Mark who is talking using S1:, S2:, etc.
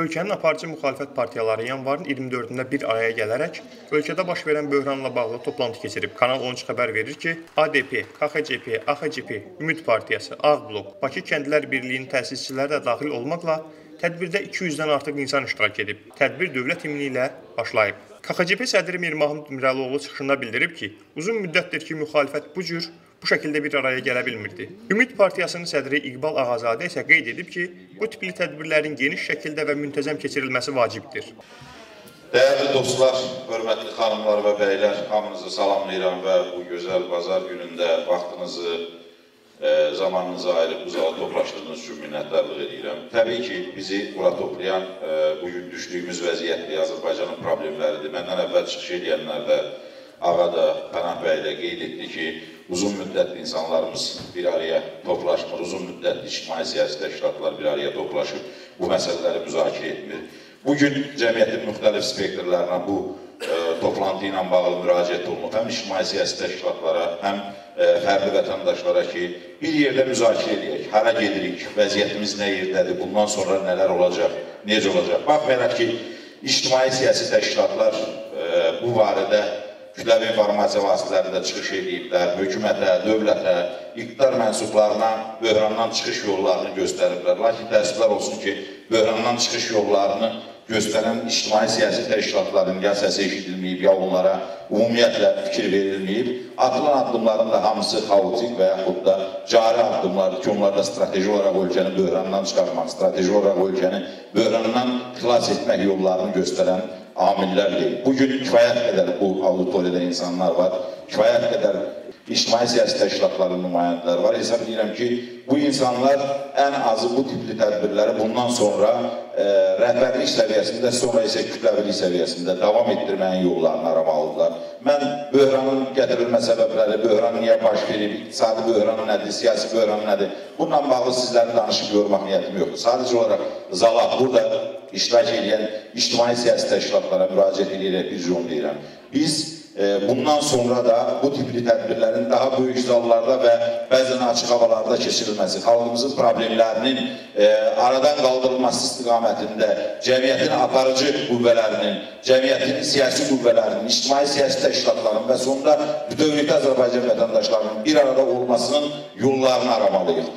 S1: Ölkənin aparıcı müxalifət partiyaları yanvarın 24-də bir araya gələrək ölkədə baş verən böhranla bağlı toplantı keçirib. Kanal 13 xəbər verir ki, ADP, KXCP, AXCP, Ümid Partiyası, Ağ Blok, Bakı Kəndlilər Birliyinin təsisçiləri də daxil olmaqla tədbirdə 200-dən artıq insan iştirak edib. Tədbir dövlət himni ilə başlayıb. KXCP sədri Mir Mahmud Mirəloğlu çıxışında bildirib ki, uzun müddətdir ki, müxalifət bu cür bu şəkildə bir araya gələ bilmirdi. Ümid Partiyasının sədri İqbal Ağazadə isə qeyd edib ki, bu tipli tədbirlərin geniş şəkildə və müntəzəm keçirilməsi vacibdir.
S2: Dəyərli dostlar, hörmətli xanımlar və bəylər, hamınızı salamlayıram və bu gözəl bazar günündə vaxtınızı, e, zamanınızı ayırıb bu zala toplaşdığınız üçün minnətdarlıq edirəm. Təbii ki, bizi bura toplayan e, bugün düşdüyümüz vəziyyətli Azərbaycanın problemləridir. Məndən əvvəl çıxış edənlər də Ağa da Pənah bəy də qeyd etdi ki, uzun müddətli insanlarımız bir araya toplaşmır, uzun müddətli ictimai siyasi təşkilatlar bir araya toplaşıb bu məsələləri müzakirə etmir. Bugün cəmiyyətin müxtəlif spektrlərinə bu toplantı ilə bağlı müraciət olunub, həm ictimai siyasi təşkilatlara, həm fərdi vətəndaşlara ki, bir yerdə müzakirə edək, hara gedirik, vəziyyətimiz nə yerdədir, bundan sonra nələr olacaq, necə olacaq. Baxmayaraq ki, ictimai siyasi təşkilatlar bu barədə kütləvi informasiya vasitələrində çıxış ediblər, hökumətə, dövlətə, iqtidar mənsublarına böhrandan çıxış yollarını göstəriblər. Lakin təəssüflər olsun ki, böhrandan çıxış yollarını göstərən ictimai siyasi təşkilatların ya səsi eşidilməyib, ya onlara ümumiyyətlə fikir verilməyib. Atılan addımların da hamısı xaotik və yaxud da cari addımlardır ki, onlar da strateji olaraq ölkəni böhrandan çıxarmaq, strateji olaraq ölkəni böhrandan xilas etmək yollarını göstərən amillər deyil. Bugün kifayət qədər bu auditoriyada insanlar var, kifayət qədər ictimai siyasi təşkilatların nümayəndələri var. Hesab edirəm ki, bu insanlar ən azı bu tipli tədbirləri bundan sonra e, rəhbərlik səviyyəsində, sonra isə kütləvilik səviyyəsində davam etdirməyin yollarını aramalıdırlar. Mən böhranın gətirilmə səbəbləri, böhran niyə baş verib, iqtisadi böhran nədir, siyasi böhran nədir, bununla bağlı sizləri danışıb yormaq niyyətim yoxdur. Sadəcə olaraq zala burada iştirak edən ictimai siyasi təşkilatlara müraciət edərək bir cümlə deyirəm. Biz bundan sonra da bu tipli tədbirlərin daha böyük zallarda və bəzən açıq havalarda keçirilməsi, xalqımızın problemlərinin e, aradan qaldırılması istiqamətində cəmiyyətin aparıcı qüvvələrinin, cəmiyyətin siyasi qüvvələrinin, ictimai siyasi təşkilatların və sonunda bütövlükdə Azərbaycan vətəndaşlarının bir arada olmasının yollarını aramalıyıq.